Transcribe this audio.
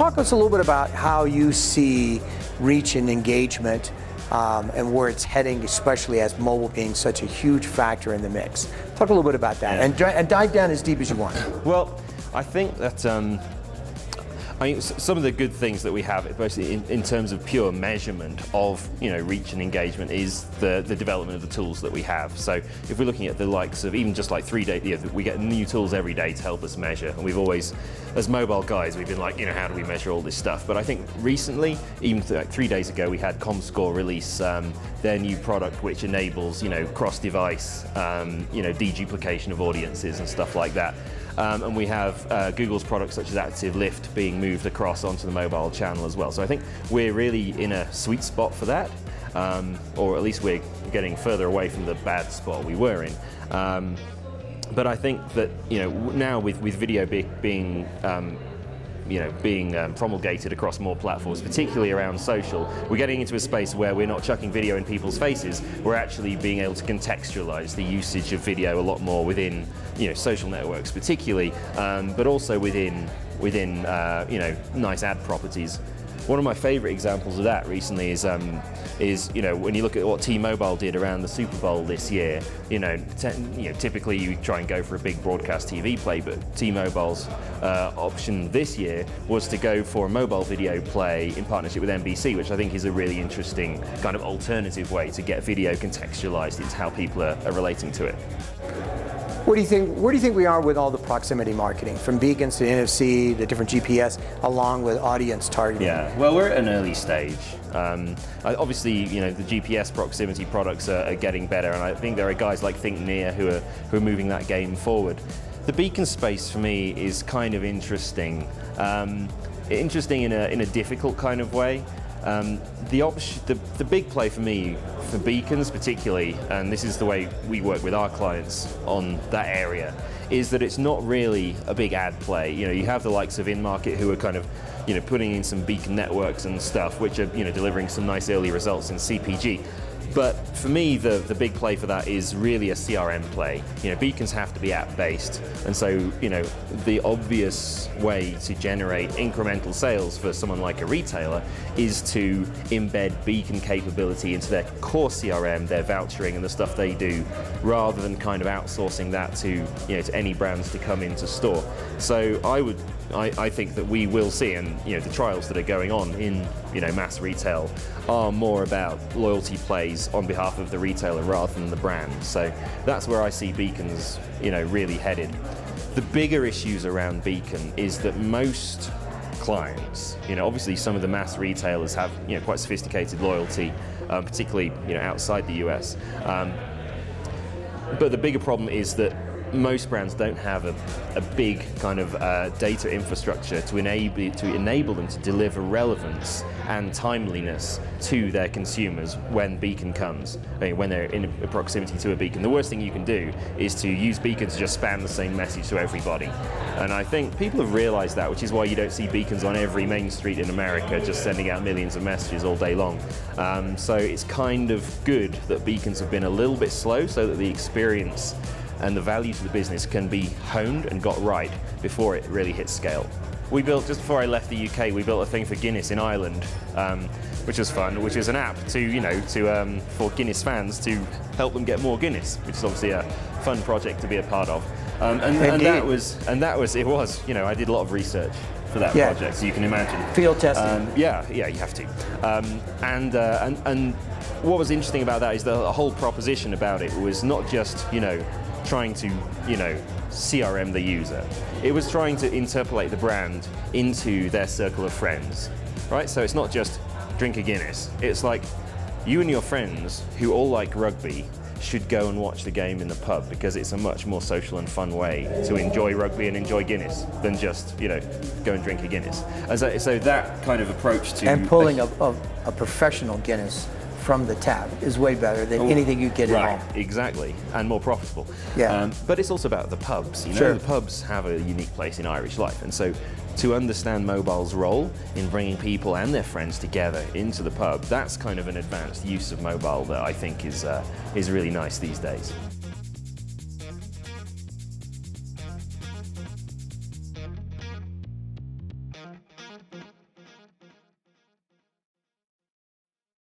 talk to us a little bit about how you see reach and engagement um, and where it's heading, especially as mobile being such a huge factor in the mix. Talk a little bit about that, and, and, dive down as deep as you want. Well, I think that um, I mean, some of the good things that we have, especially in, in, terms of pure measurement of you know reach and engagement, is the the development of the tools that we have. So if we're looking at the likes of even just like three day, you know, we get new tools every day to help us measure, and we've always, as mobile guys, we've been like, you know, how do we measure all this stuff? But I think recently, even th like three days ago, we had ComScore release um, their new product, which enables you know cross-device, um, you know, deduplication of audiences and stuff like that. Um, and we have uh, Google's products such as Active Lift being moved across onto the mobile channel as well. So I think we're really in a sweet spot for that, um, or at least we're getting further away from the bad spot we were in. Um, but I think that you know now with with video be, being um, you know, being um, promulgated across more platforms, particularly around social, we're getting into a space where we're not chucking video in people's faces, we're actually being able to contextualize the usage of video a lot more within, you know, social networks particularly, um, but also within, within uh, you know, nice ad properties. One of my favorite examples of that recently is, um, is you know, when you look at what T-Mobile did around the Super Bowl this year, you know, you know, typically you try and go for a big broadcast TV play, but T-Mobile's uh, option this year was to go for a mobile video play in partnership with NBC, which I think is a really interesting kind of alternative way to get video contextualized into how people are, are relating to it. What do you think? Where do you think we are with all the proximity marketing, from beacons to NFC the different GPS, along with audience targeting? Yeah, well, we're at an early stage. Um, obviously, you know, the GPS proximity products are, are, getting better, and I think there are guys like ThinkNear who are who are moving that game forward. The beacon space for me is kind of interesting. Um, interesting in a in a difficult kind of way. Um, the, the, the big play for me, for beacons particularly, and this is the way we work with our clients on that area, is that it's not really a big ad play. You know, you have the likes of InMarket who are kind of, you know, putting in some beacon networks and stuff, which are, you know, delivering some nice early results in CPG. But for me, the, the big play for that is really a CRM play. You know, beacons have to be app-based, and so, you know, the obvious way to generate incremental sales for someone like a retailer is to embed beacon capability into their core CRM, their vouchering and the stuff they do, rather than kind of outsourcing that to, you know, to any brands to come into store. So I would I, I, think that we will see, and you know, the trials that are going on in you know mass retail are more about loyalty plays on behalf of the retailer rather than the brand. So that's where I see beacons, you know, really headed. The bigger issues around beacon is that most clients, you know, obviously some of the mass retailers have you know quite sophisticated loyalty, um, particularly you know outside the US. Um, but the bigger problem is that most brands don't have a, a big kind of uh, data infrastructure to enable, to enable them to deliver relevance and timeliness to their consumers when Beacon comes, I mean, when they're in proximity to a beacon. The worst thing you can do is to use Beacon to just spam the same message to everybody. And I think people have realized that, which is why you don't see beacons on every main street in America just sending out millions of messages all day long. Um, so it's kind of good that beacons have been a little bit slow so that the experience and the value to the business can be honed and got right before it really hits scale. We built, just before I left the UK, we built a thing for Guinness in Ireland, um, which was fun, which is an app to, you know, to, um, for Guinness fans to help them get more Guinness, which is obviously a fun project to be a part of. Um, and, and, that was, and that was, it was, you know, I did a lot of research for that yeah. project, so you can imagine. Field testing. Um, yeah, yeah, you have to. Um, and, uh, and, and what was interesting about that is the whole proposition about it was not just, you know, trying to, you know, CRM the user. It was trying to interpolate the brand into their circle of friends, right? So it's not just drink a Guinness. It's like you and your friends who all like rugby should go and watch the game in the pub because it's a much more social and fun way to enjoy rugby and enjoy Guinness than just, you know, go and drink a Guinness. And so, so that kind of approach to... And pulling a, a, a professional Guinness from the tap is way better than oh, anything you get right, at home. Exactly, and more profitable. Yeah. Um, but it's also about the pubs. You know, sure. the pubs have a unique place in Irish life, and so to understand mobile's role in bringing people and their friends together into the pub, that's kind of an advanced use of mobile that I think is uh, is really nice these days.